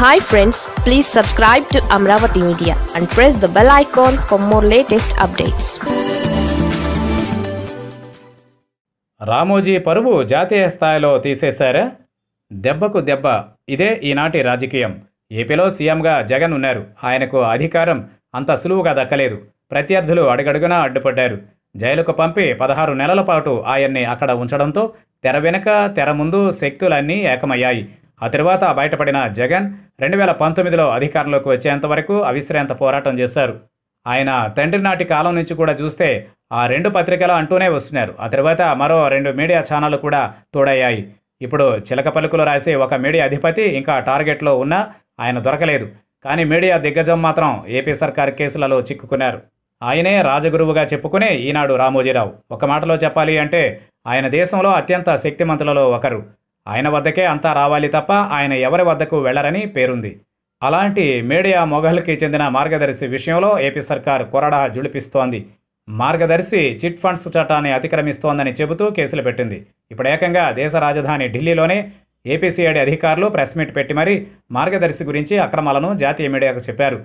Hi friends please subscribe to Amaravati media and press the bell icon for more latest updates Ramoji పరువు జాతీయ స్థాయిలో తీసేశారా? దెబ్బకు దెబ్బ. ఇదే ఈనాటి రాజకీయం. ఏపీలో సీఎంగా జగన్ ఉన్నారు. ఆయనకు అధికారం అంత సులువుగా దక్కలేదు. ప్రత్యర్థులు అడుగడుగునా అడ్డుపడ్డారు. జైలుకు పంపి పదహారు నెలల పాటు ఆయన్ని అక్కడ ఉంచడంతో తెర వెనుక తెర ముందు శక్తులన్నీ ఏకమయ్యాయి. ఆ తర్వాత బయటపడిన జగన్ రెండు వేల పంతొమ్మిదిలో అధికారంలోకి వచ్చేంత వరకు అవిశ్రాంత పోరాటం చేశారు. ఆయన తండ్రి నాటి కాలం నుంచి కూడా చూస్తే ఆ రెండు పత్రికలు అంటూనే వస్తున్నారు. ఆ తర్వాత మరో రెండు మీడియా ఛానళ్ళు కూడా తోడయ్యాయి. ఇప్పుడు చిలక పలుకులు రాసే ఒక మీడియా అధిపతి ఇంకా టార్గెట్లో ఉన్నా ఆయన దొరకలేదు. కానీ మీడియా దిగ్గజం మాత్రం ఏపీ సర్కార్ కేసులలో చిక్కుకున్నారు. ఆయనే రాజగురువుగా చెప్పుకునే ఈనాడు రామోజీరావు. ఒక మాటలో చెప్పాలి అంటే ఆయన దేశంలో అత్యంత శక్తిమంతులలో ఒకరు. ఆయన వద్దకే అంతా రావాలి తప్ప ఆయన ఎవరి వద్దకు వెళ్ళరని పేరుంది. అలాంటి మీడియా మొఘల్కి చెందిన మార్గదర్శి విషయంలో ఏపీ సర్కార్ కొరడా జుడిపిస్తోంది. మార్గదర్శి చిట్ ఫండ్స్ చట్టాన్ని అతిక్రమిస్తోందని చెబుతూ కేసులు పెట్టింది. ఇప్పుడు ఏకంగా దేశ రాజధాని ఢిల్లీలోనే ఏపీసీఐడి అధికారులు ప్రెస్ మీట్ పెట్టి మరీ మార్గదర్శి గురించి అక్రమాలను జాతీయ మీడియాకు చెప్పారు.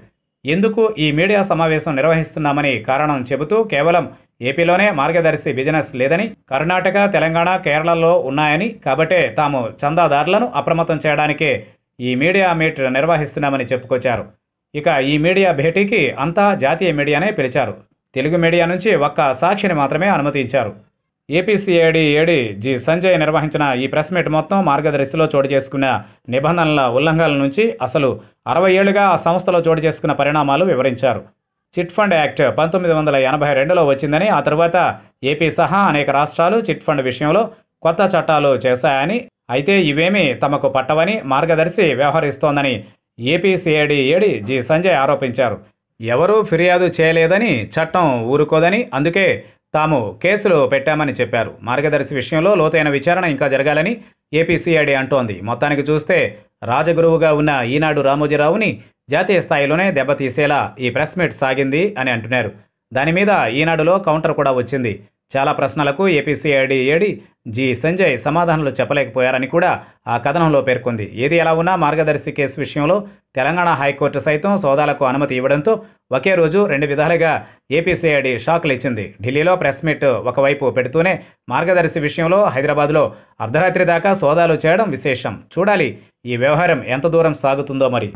ఎందుకు ఈ మీడియా సమావేశం నిర్వహిస్తున్నామని కారణం చెబుతూ కేవలం ఏపీలోనే మార్గదర్శి బిజినెస్ లేదని కర్ణాటక తెలంగాణ కేరళలో ఉన్నాయని కాబట్టే తాము చందాదారులను అప్రమత్తం చేయడానికే ఈ మీడియా మీట్ నిర్వహిస్తున్నామని చెప్పుకొచ్చారు. ఇక ఈ మీడియా భేటీకి అంతా జాతీయ మీడియానే పిలిచారు. తెలుగు మీడియా నుంచి ఒక్క సాక్షిని మాత్రమే అనుమతించారు. ఏపీసీఏడి ఏడి జి సంజయ్ నిర్వహించిన ఈ ప్రెస్ మీట్ మొత్తం మార్గదర్శిలో చోటు చేసుకున్న నిబంధనల ఉల్లంఘనల నుంచి అసలు అరవై ఏళ్ళుగా ఆ సంస్థలో చోటు చేసుకున్న పరిణామాలు వివరించారు. చిట్ ఫండ్ యాక్ట్ పంతొమ్మిది వందల ఎనభై రెండులో వచ్చిందని ఆ తర్వాత ఏపీ సహా అనేక రాష్ట్రాలు చిట్ ఫండ్ విషయంలో కొత్త చట్టాలు చేశాయని అయితే ఇవేమీ తమకు పట్టవని Margadarsi వ్యవహరిస్తోందని AP CID AD G Sanjay ఆరోపించారు. ఎవరూ ఫిర్యాదు చేయలేదని చట్టం ఊరుకోదని అందుకే తాము కేసులు పెట్టామని చెప్పారు. మార్గదర్శి విషయంలో లోతైన విచారణ ఇంకా జరగాలని ఏపీసీఐడి అంటోంది. మొత్తానికి చూస్తే రాజగురువుగా ఉన్న ఈనాడు రామోజీరావుని జాతీయ స్థాయిలోనే దెబ్బతీసేలా ఈ ప్రెస్ మీట్ సాగింది అని అంటున్నారు. దాని మీద ఈనాడులో కౌంటర్ కూడా వచ్చింది. చాలా ప్రశ్నలకు ఏపీసీఐడి ఏడి జి సంజయ్ సమాధానాలు చెప్పలేకపోయారని కూడా ఆ కథనంలో పేర్కొంది. ఏది ఎలా ఉన్నా మార్గదర్శి కేసు విషయంలో తెలంగాణ హైకోర్టు సైతం సోదాలకు అనుమతి ఇవ్వడంతో ఒకే రోజు రెండు విధాలుగా ఏపీసీఐడి షాక్లు ఇచ్చింది. ఢిల్లీలో ప్రెస్ మీట్ ఒకవైపు పెడుతూనే మార్గదర్శి విషయంలో హైదరాబాద్లో అర్ధరాత్రి దాకా సోదాలు చేయడం విశేషం. చూడాలి ఈ వ్యవహారం ఎంత దూరం సాగుతుందో మరి.